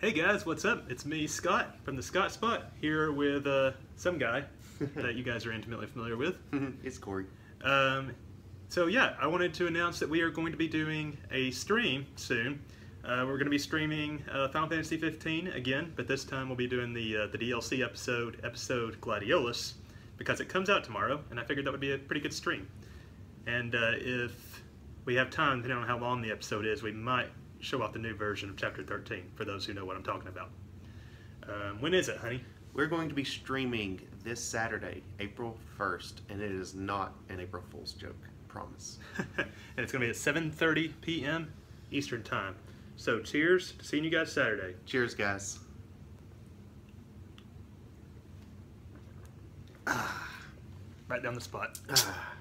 Hey guys, what's up? It's me, Scott, from the Scott Spot, here with uh, some guy that you guys are intimately familiar with. it's Corey. Um, so yeah, I wanted to announce that we are going to be doing a stream soon. Uh, we're going to be streaming uh, Final Fantasy 15 again, but this time we'll be doing the uh, the DLC episode, episode Gladiolus, because it comes out tomorrow, and I figured that would be a pretty good stream. And uh, if we have time, depending on how long the episode is, we might show off the new version of Chapter 13 for those who know what I'm talking about. Um, when is it, honey? We're going to be streaming this Saturday, April 1st, and it is not an April Fool's joke. Promise. and it's going to be at 7.30 p.m. Eastern Time. So cheers to seeing you guys Saturday. Cheers, guys. Right down the spot. Ah.